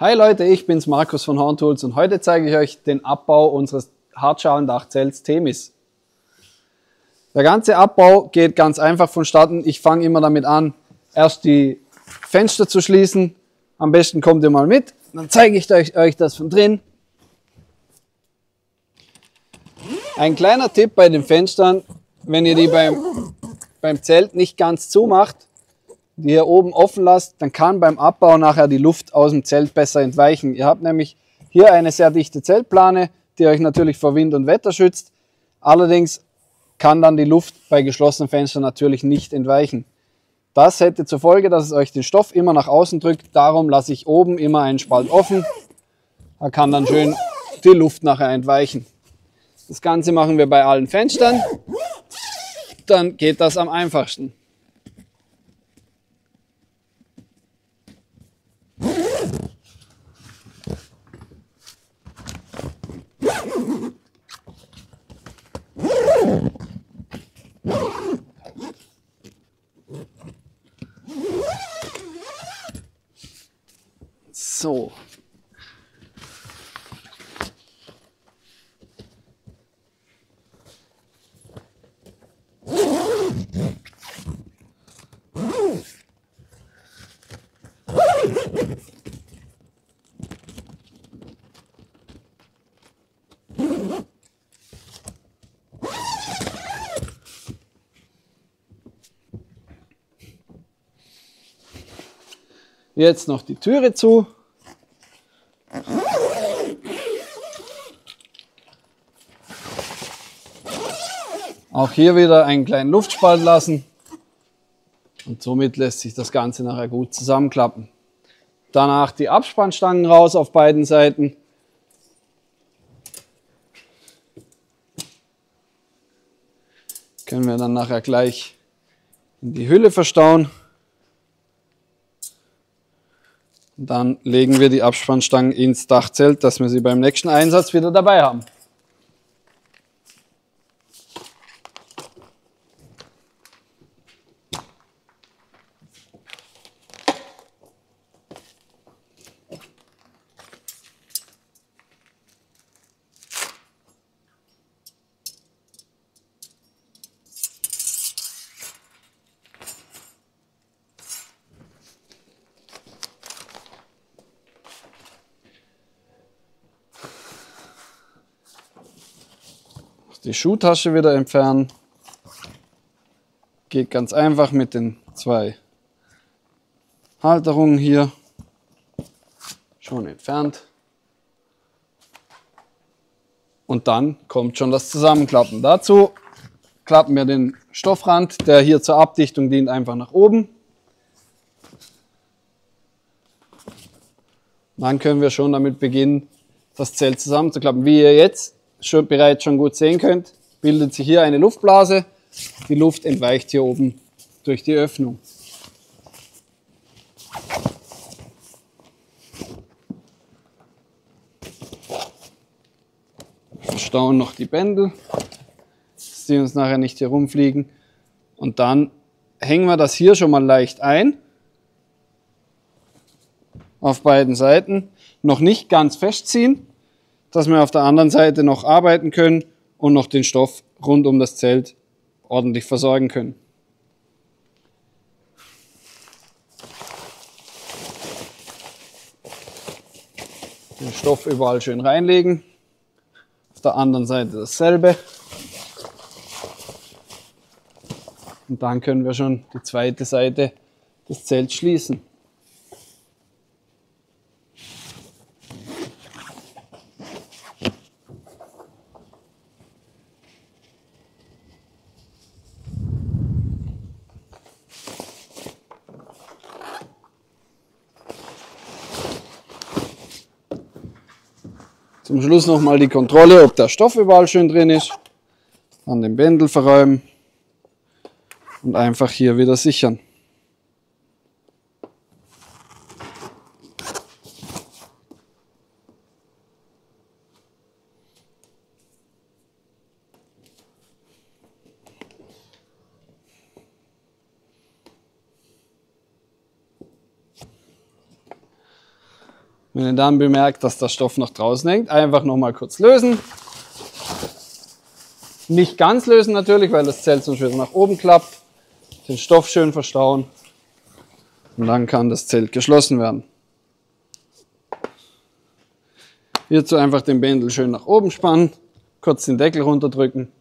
Hi Leute, ich bin's Markus von Horn Tools und heute zeige ich euch den Abbau unseres Hartschalendachzelts Themis. Der ganze Abbau geht ganz einfach vonstatten. Ich fange immer damit an, erst die Fenster zu schließen. Am besten kommt ihr mal mit, dann zeige ich euch, euch das von drin. Ein kleiner Tipp bei den Fenstern, wenn ihr die beim, beim Zelt nicht ganz zumacht, die hier oben offen lasst, dann kann beim Abbau nachher die Luft aus dem Zelt besser entweichen. Ihr habt nämlich hier eine sehr dichte Zeltplane, die euch natürlich vor Wind und Wetter schützt. Allerdings kann dann die Luft bei geschlossenen Fenstern natürlich nicht entweichen. Das hätte zur Folge, dass es euch den Stoff immer nach außen drückt. Darum lasse ich oben immer einen Spalt offen. Da kann dann schön die Luft nachher entweichen. Das Ganze machen wir bei allen Fenstern. Dann geht das am einfachsten. So. Jetzt noch die Türe zu. Auch hier wieder einen kleinen Luftspalt lassen. Und somit lässt sich das Ganze nachher gut zusammenklappen. Danach die Abspannstangen raus auf beiden Seiten. Können wir dann nachher gleich in die Hülle verstauen. Dann legen wir die Abspannstangen ins Dachzelt, dass wir sie beim nächsten Einsatz wieder dabei haben. Die Schuhtasche wieder entfernen. Geht ganz einfach mit den zwei Halterungen hier. Schon entfernt. Und dann kommt schon das Zusammenklappen. Dazu klappen wir den Stoffrand, der hier zur Abdichtung dient, einfach nach oben. Dann können wir schon damit beginnen, das Zelt zusammenzuklappen. Wie ihr jetzt schon, bereits schon gut sehen könnt, bildet sich hier eine Luftblase. Die Luft entweicht hier oben durch die Öffnung. Verstauen noch die Bändel, dass die uns nachher nicht hier rumfliegen. Und dann hängen wir das hier schon mal leicht ein. Auf beiden Seiten. Noch nicht ganz festziehen, dass wir auf der anderen Seite noch arbeiten können und noch den Stoff rund um das Zelt ordentlich versorgen können. Den Stoff überall schön reinlegen. Auf der anderen Seite dasselbe. Und dann können wir schon die zweite Seite des Zelts schließen. Zum Schluss nochmal die Kontrolle, ob der Stoff überall schön drin ist. Dann den Bändel verräumen und einfach hier wieder sichern. Wenn ihr dann bemerkt, dass der Stoff noch draußen hängt, einfach nochmal kurz lösen. Nicht ganz lösen natürlich, weil das Zelt sonst wieder nach oben klappt. Den Stoff schön verstauen. Und dann kann das Zelt geschlossen werden. Hierzu einfach den Bändel schön nach oben spannen, kurz den Deckel runterdrücken.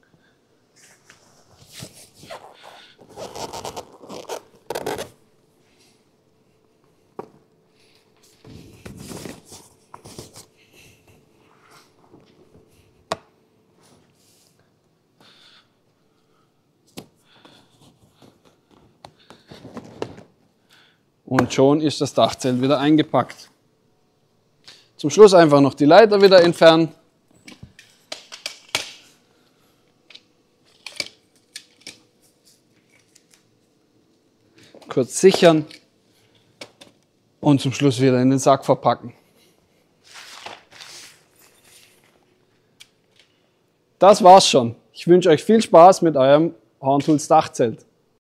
Und schon ist das Dachzelt wieder eingepackt. Zum Schluss einfach noch die Leiter wieder entfernen. Kurz sichern und zum Schluss wieder in den Sack verpacken. Das war's schon. Ich wünsche euch viel Spaß mit eurem Horntools Dachzelt.